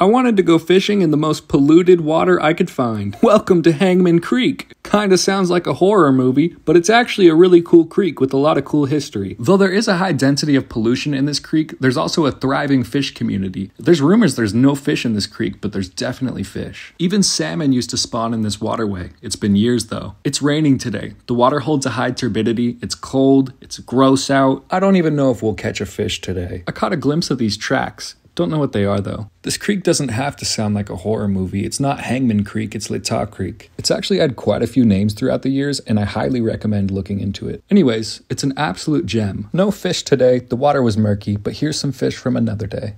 I wanted to go fishing in the most polluted water I could find. Welcome to Hangman Creek. Kinda sounds like a horror movie, but it's actually a really cool creek with a lot of cool history. Though there is a high density of pollution in this creek, there's also a thriving fish community. There's rumors there's no fish in this creek, but there's definitely fish. Even salmon used to spawn in this waterway. It's been years though. It's raining today. The water holds a high turbidity. It's cold. It's gross out. I don't even know if we'll catch a fish today. I caught a glimpse of these tracks. Don't know what they are though. This creek doesn't have to sound like a horror movie. It's not Hangman Creek, it's Latah Creek. It's actually had quite a few names throughout the years, and I highly recommend looking into it. Anyways, it's an absolute gem. No fish today, the water was murky, but here's some fish from another day.